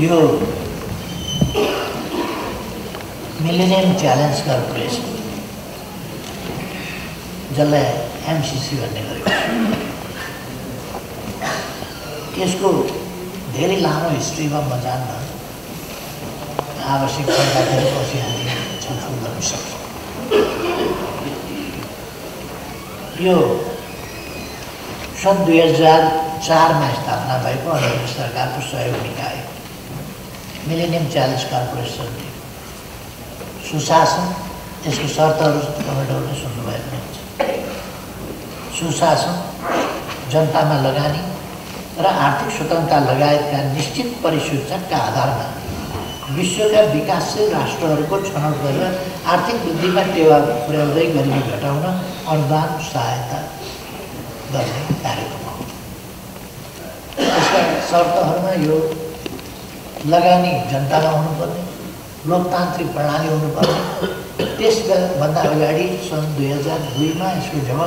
यो millennium challenge corporation जसलाई MCC भन्ने गरेको। त्यसको धेरै लामो हिस्ट्रीमा म जान्न आवश्यक पर्दाखेरि पछि हामी छलफल गर्न सक्छौँ। यो सन् दुई हजार चारमा स्थापना भएको अमेरिका सरकारको सहयोग निकाय मिलेनियम च्यालेन्ज कर्पोरेसन सुशासन यसको शर्तहरू तपाईँहरूले सुन्नुभएको हुन्छ सुशासन जनतामा लगानी र आर्थिक स्वतन्त्रता लगायतका निश्चित परिसूचकका आधारमा विश्वका विकासशील राष्ट्रहरूको छनौट गरेर आर्थिक वृद्धिमा टेवा पुर्याउँदै गरिबी घटाउन अनुदान सहायता गर्ने कार्यक्रम हो यसका शर्तहरूमा यो लगानी जनतामा हुनुपर्ने लोकतान्त्रिक प्रणाली हुनुपर्ने। त्यसभन्दा अगाडि सन् दुई हजार दुईमा यसको जब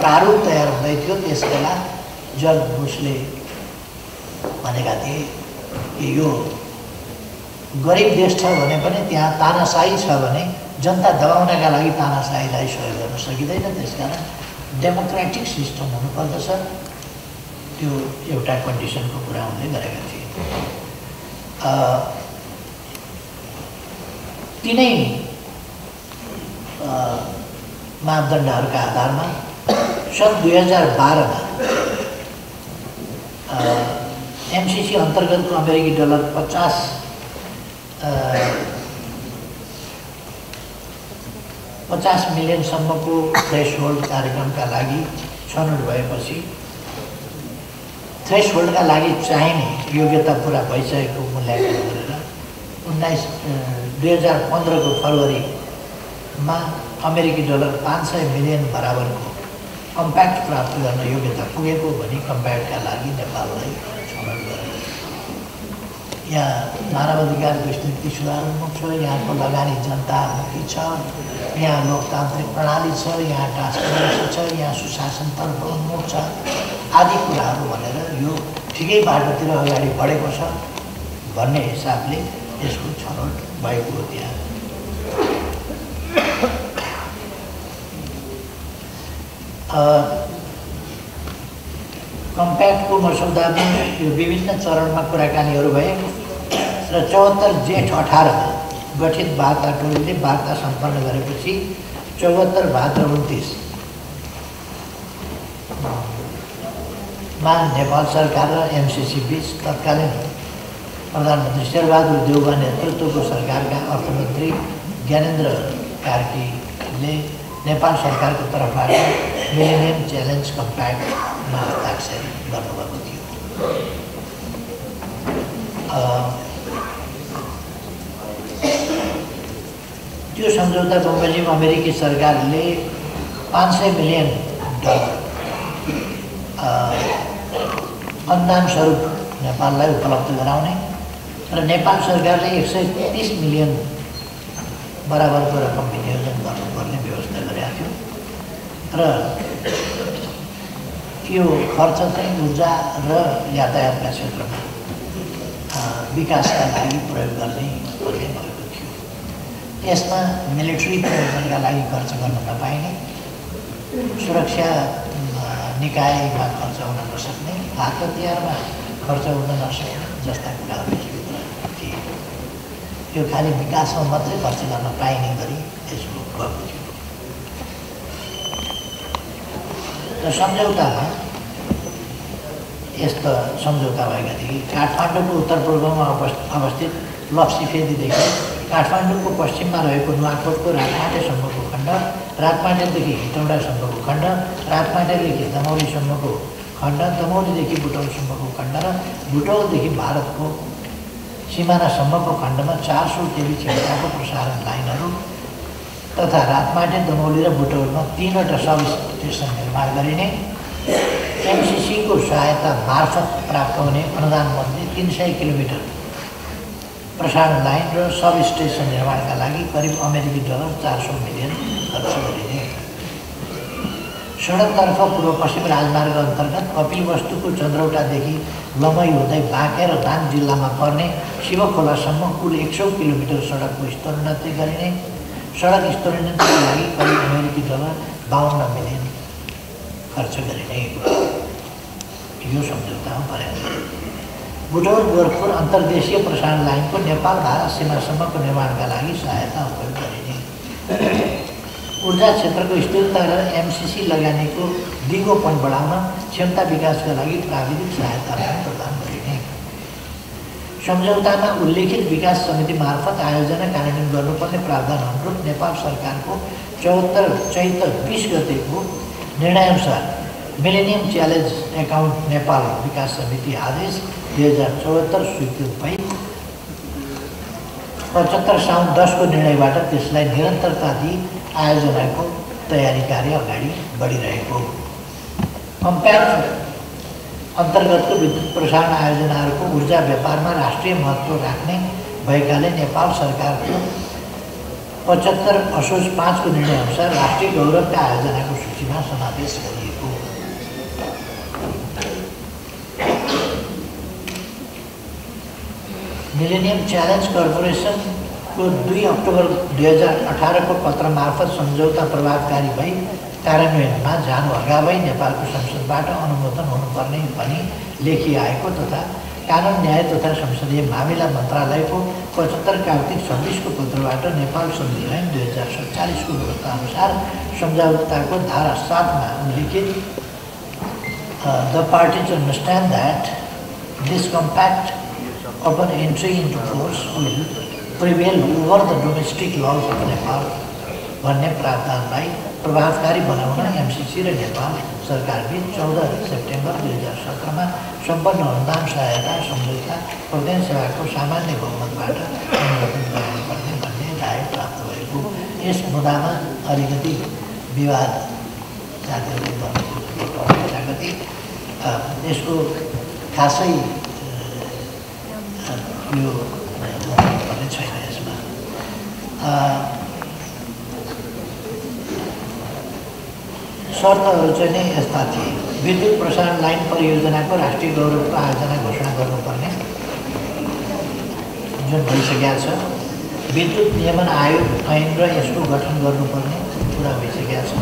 प्रारूप तयार हुँदै थियो त्यस बेला जर्ज बुसले भनेका थिए कि यो गरिब देश छ भने पनि त्यहाँ तानासाही छ भने जनता दबाउनका लागि तानासाहीलाई सहयोग गर्न सकिँदैन। त्यसकारण डेमोक्रेटिक सिस्टम हुनुपर्दछ। त्यो एउटा कन्डिसनको कुरा हुँदै गरेका थिए। तिनै मापदण्डहरूका आधारमा सन् दुई हजार बाह्रमा एमसिसी अन्तर्गतको अमेरिकी डलर पचास पचास मिलियनसम्मको थ्रेस होल्ड कार्यक्रमका लागि छनौट भएपछि थ्रेस होल्डका लागि चाहिने योग्यता पुरा भइसकेको मूल्याङ्कन गरेर उन्नाइस दुई हजार पन्ध्रको फरवरीमा अमेरिकी डलर पाँच सय मिलियन बराबरको कम्प्याक्ट प्राप्त गर्न योग्यता पुगेको भनी कम्प्याक्टका लागि नेपाललाई छनौट गरेर यहाँ मानवाधिकारको स्थिति सुधारोन्मुख छ यहाँको लगानी जनतामुखी छ। यहाँ लोकतान्त्रिक प्रणाली छ यहाँ ट्रान्सपेरेन्सी छ यहाँ सुशासनतर्फ उन्मुख छ आदि कुराहरू भनेर यो ठिकै बाटोतिर अगाडि बढेको छ भन्ने हिसाबले यसको छनौट भएको हो त्यहाँ। कम्प्याक्टको मसौदामा यो विभिन्न चरणमा कुराकानीहरू भए र चौहत्तर जेठ अठारमा गठित वार्ता टोलीले वार्ता सम्पन्न गरेपछि चौहत्तर भाद्र उन्तिस। मा नेपाल सरकार र एमसिसी बिच तत्कालीन प्रधानमन्त्री शेरबहादुर देउवा नेतृत्वको सरकारका अर्थमन्त्री ज्ञानेन्द्र कार्कीले नेपाल सरकारको तर्फबाट मिलेनियम च्यालेन्ज कम्प्याक्टमा हस्ताक्षर गर्नुभएको थियो। त्यो सम्झौता बमोजिम अमेरिकी सरकारले पाँच सय मिलियन डलर अनुदान स्वरूप नेपाललाई उपलब्ध गराउने र नेपाल सरकारले एक सय तिस मिलियन बराबरको रकम विनियोजन गर्नुपर्ने व्यवस्था गरेका थियो। र यो खर्च चाहिँ ऊर्जा र यातायातका क्षेत्रमा विकासका लागि प्रयोग गर्ने थियो यसमा मिलिट्री प्रयोजनका लागि खर्च गर्न नपाइने सुरक्षा निकायमा खर्च हुन नसक्ने हात हतियारमा खर्च हुन नसक्ने जस्ता कुराहरू यसभित्र थिए। यो खालि विकासमा मात्रै खर्च गर्न पाइने गरी यसको भएको थियो। र सम्झौतामा यस्तो सम्झौता भएका थिए काठमाडौँको उत्तर पूर्वमा अवस्थ अवस्थित लप्सीफेदीदेखि काठमाडौँको पश्चिममा रहेको नुवाकोटको रातमाटेसम्मको खण्ड रातमाटेदेखि हितौडासम्मको खण्ड रातमाटेदेखि दमौलीसम्मको खण्ड दमौलीदेखि बुटौलसम्मको खण्ड र बुटौलदेखि भारतको सिमानासम्मको खण्डमा चार सौ केबी क्षमताको प्रसारण लाइनहरू तथा रातमाटे दमौली र बुटौलमा तिनवटा सब स्टेसन निर्माण गरिने एमसिसीको सहायता मार्फत प्राप्त हुने अनुदानमध्ये तिन सय किलोमिटर प्रसारण लाइन र सब स्टेसन निर्माणका लागि करिब अमेरिकी डलर चार सौ मिलियन खर्च गरिने। सडकतर्फ पूर्व पश्चिम राजमार्ग अन्तर्गत कपिल वस्तुको चन्द्रौटादेखि लमई हुँदै बाँके र दाङ जिल्लामा पर्ने शिवखोलासम्म कुल एक सौ किलोमिटर सडकको स्तरोन्नति गरिने। सडक स्तरोन्नतिको लागि करिब अमेरिकी डलर बाहन्न मिलियन खर्च गरिने। यो सम्झौतामा परेको बुटौल गोरखपुर अन्तर्देशीय प्रसारण लाइनको नेपाल भारत सीमासम्मको निर्माणका लागि सहायता उपयोग गरिने ऊर्जा क्षेत्रको स्थिरता र एमसिसी लगानीको दिगोपन बढाउन क्षमता विकासका लागि प्राविधिक सहायता प्रदान गरिने सम्झौतामा उल्लेखित विकास समिति मार्फत आयोजना कार्यान्वयन गर्नुपर्ने प्रावधान अनुरूप नेपाल सरकारको चौहत्तर चैत्र बिस गतेको निर्णयअनुसार मिलेनियम च्यालेन्ज एकाउन्ट नेपाल विकास समिति आदेश दुई हजार चौहत्तर स्वीकृत भई। पचहत्तर साउन दसको निर्णयबाट त्यसलाई निरन्तरता दिई आयोजनाको तयारी कार्य अगाडि बढिरहेको। कम्प्याक्ट अन्तर्गतको विद्युत प्रसारण आयोजनाहरूको ऊर्जा व्यापारमा राष्ट्रिय महत्त्व राख्ने भएकाले नेपाल सरकारको पचहत्तर असोज पाँचको निर्णयअनुसार राष्ट्रिय गौरवका आयोजनाको सूचीमा समावेश गरिएको। मिलेनियम च्यालेन्ज कर्पोरेसनको दुई अक्टोबर दुई हजार अठारको पत्र मार्फत सम्झौता प्रभावकारी भई कार्यान्वयनमा जानु अगावै नेपालको संसदबाट अनुमोदन हुनुपर्ने भनी लेखिआएको तथा कानुन न्याय तथा संसदीय मामिला मन्त्रालयको पचहत्तर कार्तिक छब्बिसको पत्रबाट नेपाल सन्धि ऐन दुई हजार सत्तालिसको अनुसार सम्झौताको धारा सातमा उल्लिखित the parties understand that this compact upon entry into force. Prevail over the domestic laws of Nepal. भन्ने प्रावधानलाई प्रभावकारी बनाउन एमसिसी र नेपाल सरकारबिच चौध सेप्टेम्बर दुई हजार सत्रमा सम्पन्न अनुदान सहायता सम्झौता प्रदेन सेवाको सामान्य बहुमतबाट अनुमोदन गर्नुपर्ने भन्ने राय प्राप्त भएको यस मुद्दामा अलिकति विवाद जाति यसको खासै यो भन्ने छैन यसमा शर्तहरू चाहिँ नै यस्ता थिए। विद्युत प्रसारण लाइन परियोजनाको राष्ट्रिय गौरवको आयोजना घोषणा गर्नुपर्ने जुन भइसकेका छ। विद्युत नियमन आयोग ऐन र यसको गठन गर्नुपर्ने कुरा भइसकेका छ।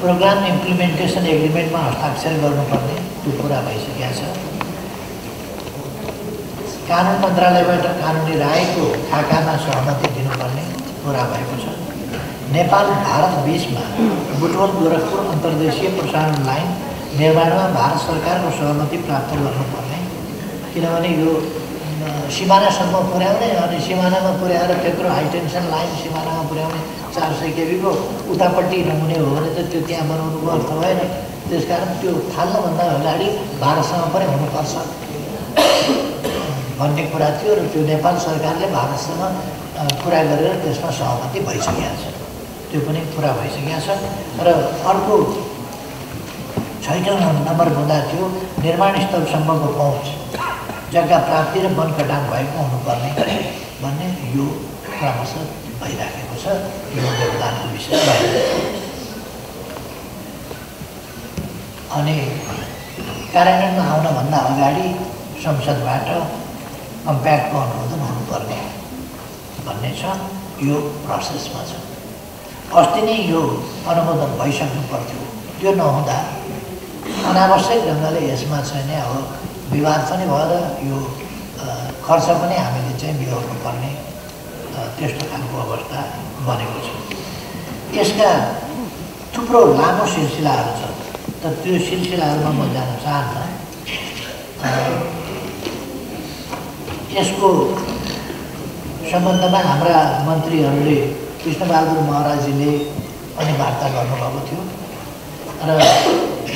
प्रोग्राम इम्प्लिमेन्टेसन एग्रिमेन्टमा हस्ताक्षर गर्नुपर्ने त्यो कुरा भइसकेका छ। कानुन मन्त्रालयबाट कानुनी रायको खाकामा सहमति दिनुपर्ने कुरा भएको छ। नेपाल भारत बिचमा बुटवल गोरखपुर अन्तर्देशीय प्रसारण लाइन निर्माणमा भारत सरकारको सहमति प्राप्त गर्नुपर्ने। किनभने यो सिमानासम्म पुर्याउने अनि सिमानामा पुर्याएर त्यत्रो हाइटेन्सन लाइन सिमानामा पुर्याउने चार सय केबीको उतापट्टि नहुने हो भने त त्यो त्यहाँ बनाउनुको अर्थ भएन त्यस कारण त्यो थाल्नुभन्दा अगाडि भारतसँग पनि हुनुपर्छ। भन्ने कुरा थियो र त्यो नेपाल सरकारले भारतसँग कुरा गरेर त्यसमा सहमति भइसकेका छ त्यो पनि पुरा भइसकेका छ र अर्को छैटौँ नम्बर हुँदा थियो निर्माण स्थलसम्मको पहुँच जग्गा प्राप्ति र वन कटान भएको हुनुपर्ने भन्ने यो क्रमशः भइराखेको छ यो योगदानको विषय अनि कार्यान्वयनमा आउनभन्दा अगाडि संसदबाट कम्प्याक्टको अनुमोदन हुनुपर्ने भन्ने छ यो प्रोसेसमा छ। अस्ति नै यो अनुमोदन भइसक्नु पर्थ्यो। त्यो नहुँदा अनावश्यक ढङ्गले यसमा चाहिँ नै अब विवाद पनि भयो र यो खर्च पनि हामीले चाहिँ बिहोर्नु पर्ने त्यस्तो खालको अवस्था बनेको छ। यसका थुप्रो लामो सिलसिलाहरू छ। तर त्यो सिलसिलाहरूमा म जान चाहन्न यसको सम्बन्धमा हाम्रा मन्त्रीहरूले कृष्णबहादुर महराजीले पनि वार्ता गर्नुभएको थियो र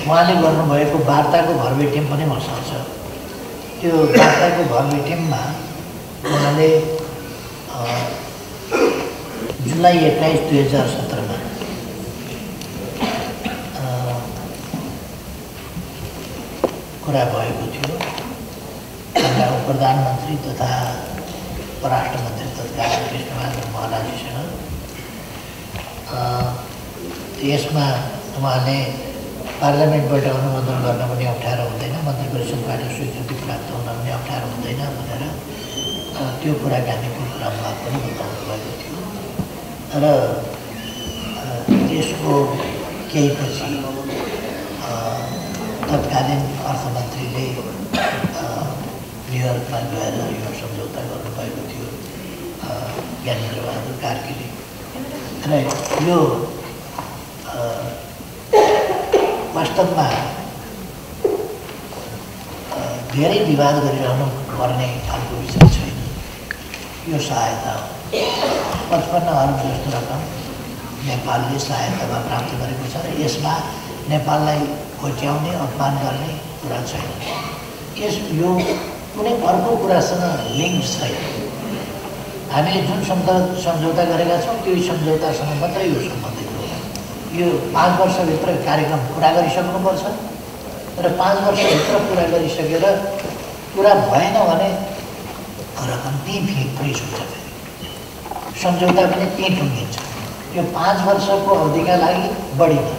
उहाँले गर्नुभएको वार्ताको भरबेटिम पनि मसँग छ त्यो वार्ताको भरबेटिममा उहाँले जुलाई एक्काइस दुई हजार सत्रमा कुरा भएको थियो। प्रधानमन्त्री तथा परराष्ट्र मन्त्री तत्कालीन कृष्णबहादुर महराजीसँग यसमा उहाँले पार्लियामेन्टबाट अनुमोदन गर्न पनि अप्ठ्यारो हुँदैन मन्त्री परिषदबाट स्वीकृति प्राप्त हुन पनि अप्ठ्यारो हुँदैन भनेर त्यो कुराकानीको क्रममा पनि बताउनु भएको थियो। र त्यसको केही पछि तत्कालीन अर्थमन्त्रीले न्युयोर्कमा यो सम्झौता गर्नुभएको थियो ज्ञानेन्द्र बहादुर कार्कीले। र यो वास्तवमा धेरै विवाद गरिरहनु पर्ने खालको विषय छैन। यो सहायता हो। पचपन्न जस्तो रकम नेपालले सहायतामा प्राप्त गरेको छ र यसमा नेपाललाई खोच्याउने अपमान गर्ने कुरा छैन। यस यो कुनै अर्को कुरासँग लिङ्क छैन। हामीले जुन सम्झ सम्झौता गरेका छौँ त्यो सम्झौतासँग मात्रै यो सम्बन्धित यो पाँच वर्षभित्र कार्यक्रम पुरा गरिसक्नुपर्छ र पाँच वर्षभित्र पुरा गरिसकेर पुरा भएन भने रकम त्यहीँ फि फ्रिज हुन्छ। फेरि सम्झौता पनि त्यहीँ टुङ्गिन्छ यो पाँच वर्षको अवधिका लागि बढीमा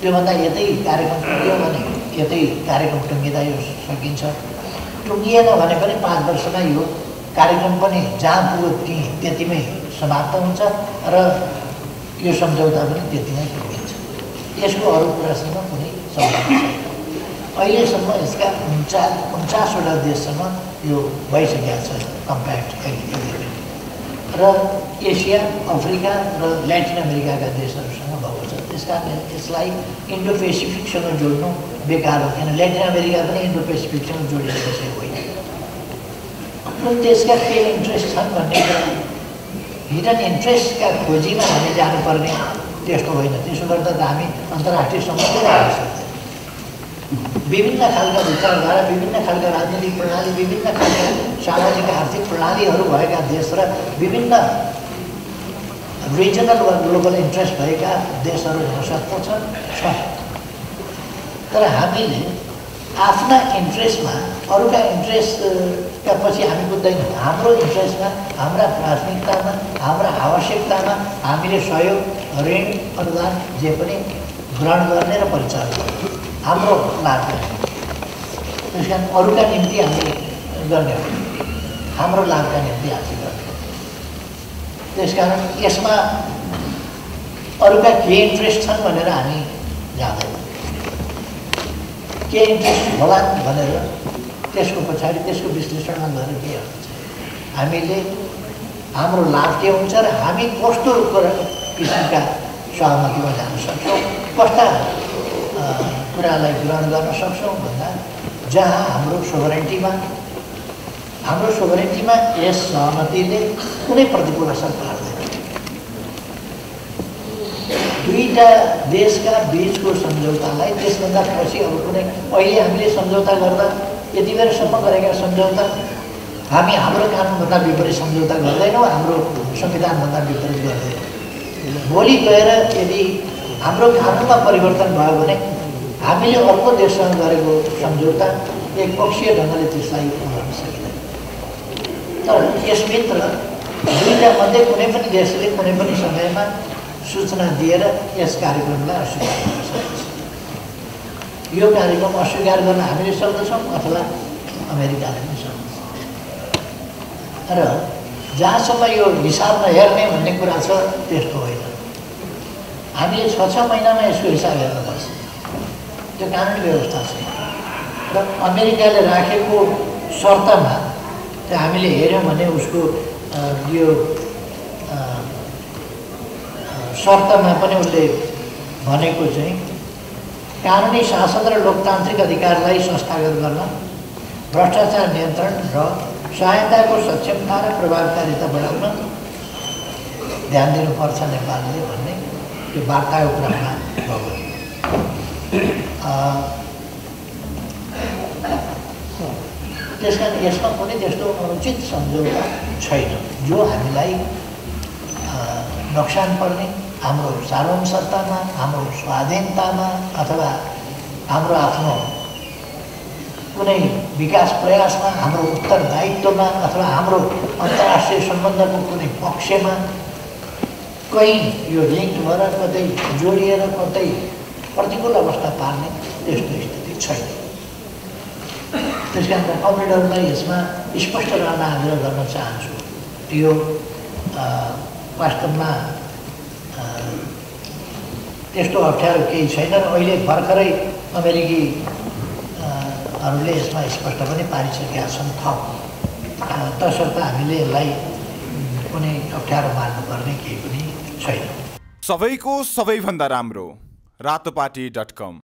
त्योभन्दा यतै कार्यक्रम टुङ्गियो भने यतै कार्यक्रम टुङ्गिँदा यो सकिन्छ। टुङ्गिएन भने पनि पाँच वर्षमा यो कार्यक्रम पनि जहाँ पुग्यो त्यहीँ त्यतिमै समाप्त हुन्छ र यो सम्झौता पनि त्यति नै पुगिन्छ। यसको अरू कुरासँग कुनै सम्बन्ध अहिलेसम्म यसका उन्चास उन्चासवटा देशसँग यो भइसकेका छ कम्प्याक्ट र एसिया अफ्रिका र ल्याटिन अमेरिकाका देशहरूसँग भएको छ। त्यस कारण यसलाई इन्डो पेसिफिकसँग जोड्नु बेकार हो किन ल्याटिन अमेरिका पनि इन्डो पेसिफिकसँग जोडिने विषय होइन र त्यसका के इन्ट्रेस्ट छन् भन्ने कुरा हिडन इन्ट्रेस्टका खोजीमा हामी जानुपर्ने त्यस्तो होइन त्यसो गर्दा त हामी अन्तर्राष्ट्रिय सक्छौँ विभिन्न खालका विचारधारा विभिन्न खालका राजनीतिक प्रणाली विभिन्न खालका सामाजिक आर्थिक प्रणालीहरू भएका देश र विभिन्न रिजनल वा ग्लोबल इन्ट्रेस्ट भएका देशहरू हुन सक्दछ छ? तर हामीले आफ्ना इन्ट्रेस्टमा अरूका इन्ट्रेस्टका पछि हामी बुझ्दैनौँ। हाम्रो इन्ट्रेस्टमा हाम्रा प्राथमिकतामा हाम्रा आवश्यकतामा हामीले सहयोग ऋण अनुदान जे पनि ग्रहण गर्ने र परिचालन गर्ने। हाम्रो लाभका त्यस कारण अरूका निम्ति हामीले गर्ने हो। हाम्रो लाभका निम्ति हामीले गर्ने त्यस कारण यसमा अरूका के इन्ट्रेस्ट छन् भनेर हामी जाँदैनौँ। के इन्ट्रेस्ट होला भनेर त्यसको पछाडि त्यसको विश्लेषणमा गरेर के हुन्छ? हामीले हाम्रो लाभ के हुन्छ र हामी कस्तो किसिमका सहमतिमा जान सक्छौँ? कस्ता कुरालाई ग्रहण गर्न सक्छौँ भन्दा जहाँ हाम्रो सोभरेन्टीमा हाम्रो सोभरेन्टीमा यस सहमतिले कुनै प्रतिकूल असर पार्दैन। दुईवटा देशका बिचको सम्झौतालाई त्यसभन्दा पछि अब कुनै अहिले हामीले सम्झौता गर्दा यति बेरसम्म गरेका सम्झौता हामी हाम्रो कानुनभन्दा विपरीत सम्झौता गर्दैनौँ हाम्रो संविधानभन्दा विपरीत गर्दैनौँ। भोलि गएर यदि हाम्रो कानुनमा परिवर्तन भयो भने हामीले अर्को देशसँग गरेको सम्झौता एक पक्षीय ढङ्गले त्यसलाई तर यसभित्र दुईवटा मध्ये कुनै पनि देशले कुनै पनि समयमा सूचना दिएर यस कार्यक्रमलाई अस्वीकार गर्न यो कार्यक्रम अस्वीकार गर्न हामीले सक्दछौँ अथवा अमेरिकाले पनि सक्दछ र जहाँसम्म यो हिसाब नहेर्ने भन्ने कुरा छ त्यस्तो होइन हामीले छ छ महिनामा यसको हिसाब हेर्नुपर्छ त्यो कानुनी व्यवस्था छ र अमेरिकाले राखेको शर्तमा त्यो हामीले हेऱ्यौँ भने उसको यो शर्तमा पनि उसले भनेको चाहिँ कानुनी शासन र लोकतान्त्रिक अधिकारलाई संस्थागत गर्न भ्रष्टाचार नियन्त्रण र सहायताको सक्षमता र प्रभावकारिता बढाउन ध्यान दिनुपर्छ नेपालले भन्ने त्यो वार्ताको क्रममा त्यस कारण यसमा कुनै त्यस्तो अनुचित सम्झौता छैन। जो हामीलाई नोक्सान पर्ने हाम्रो सार्वभौमसत्तामा हाम्रो स्वाधीनतामा अथवा हाम्रो आफ्नो कुनै विकास प्रयासमा हाम्रो उत्तरदायित्वमा अथवा हाम्रो अन्तर्राष्ट्रिय सम्बन्धको कुनै पक्षमा कहीँ यो लिङ्क भएर कतै जोडिएर कतै प्रतिकूल अवस्था पार्ने त्यस्तो स्थिति छैन। त्यस कारण कमरेडहरूलाई यसमा स्पष्ट रहन आग्रह गर्न चाहन्छु यो वास्तवमा त्यस्तो अप्ठ्यारो केही छैन र अहिले भर्खरै अमेरिकी हरूले यसमा स्पष्ट पनि पारिसकेका छन् थप तसर्थ हामीले यसलाई कुनै अप्ठ्यारो मान्नुपर्ने केही पनि छैन सबैको सबैभन्दा राम्रो रातोपाटी डट कम